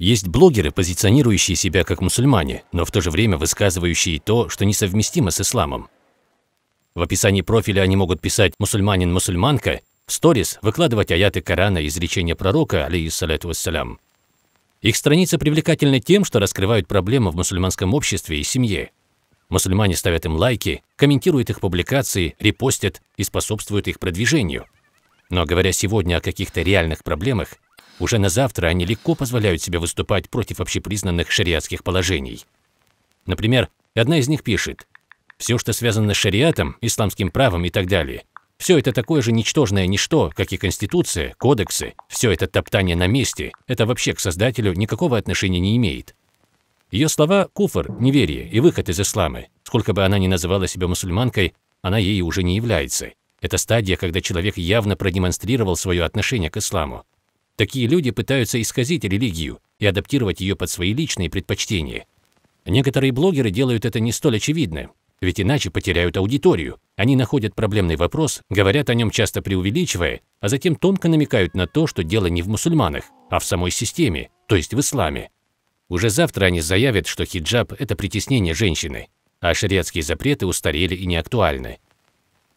Есть блогеры, позиционирующие себя как мусульмане, но в то же время высказывающие то, что несовместимо с исламом. В описании профиля они могут писать «мусульманин-мусульманка», в сторис выкладывать аяты Корана и изречения пророка, алейхиссалату вассалям. Их страницы привлекательны тем, что раскрывают проблемы в мусульманском обществе и семье. Мусульмане ставят им лайки, комментируют их публикации, репостят и способствуют их продвижению. Но говоря сегодня о каких-то реальных проблемах, уже на завтра они легко позволяют себе выступать против общепризнанных шариатских положений. Например, одна из них пишет «Все, что связано с шариатом, исламским правом и так далее, все это такое же ничтожное ничто, как и Конституция, кодексы, все это топтание на месте, это вообще к Создателю никакого отношения не имеет. Ее слова – куфр, неверие и выход из ислама. Сколько бы она ни называла себя мусульманкой, она ей уже не является. Это стадия, когда человек явно продемонстрировал свое отношение к исламу. Такие люди пытаются исказить религию и адаптировать ее под свои личные предпочтения. Некоторые блогеры делают это не столь очевидно, ведь иначе потеряют аудиторию. Они находят проблемный вопрос, говорят о нем часто преувеличивая, а затем тонко намекают на то, что дело не в мусульманах, а в самой системе, то есть в исламе. Уже завтра они заявят, что хиджаб – это притеснение женщины, а шариатские запреты устарели и неактуальны.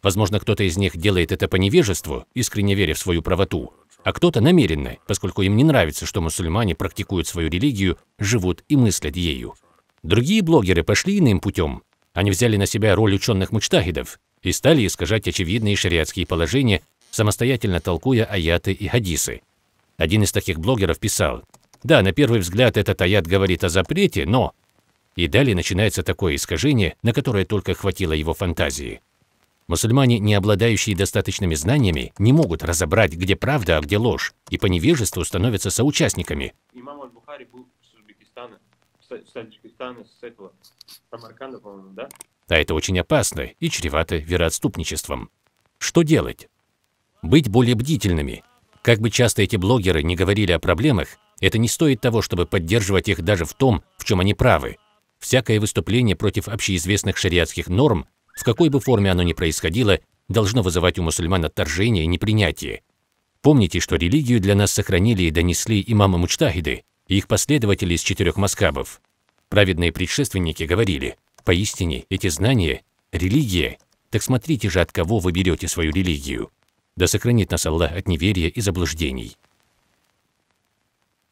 Возможно, кто-то из них делает это по невежеству, искренне веря в свою правоту, а кто-то намеренно, поскольку им не нравится, что мусульмане практикуют свою религию, живут и мыслят ею. Другие блогеры пошли иным путем. Они взяли на себя роль ученых мучтахидов и стали искажать очевидные шариатские положения, самостоятельно толкуя аяты и хадисы. Один из таких блогеров писал, «Да, на первый взгляд этот аят говорит о запрете, но…» И далее начинается такое искажение, на которое только хватило его фантазии. Мусульмане, не обладающие достаточными знаниями, не могут разобрать, где правда, а где ложь, и по невежеству становятся соучастниками. Имам Аль-Бухари был с Узбекистана, с Таджикистана, с этого, Самарканда, по-моему, да? А это очень опасно и чревато вероотступничеством. Что делать? Быть более бдительными. Как бы часто эти блогеры не говорили о проблемах, это не стоит того, чтобы поддерживать их даже в том, в чем они правы. Всякое выступление против общеизвестных шариатских норм в какой бы форме оно ни происходило, должно вызывать у мусульман отторжение и непринятие. Помните, что религию для нас сохранили и донесли имамы Мучтахиды и их последователи из четырех маскабов. Праведные предшественники говорили, поистине эти знания – религия, так смотрите же, от кого вы берете свою религию. Да сохранит нас Аллах от неверия и заблуждений.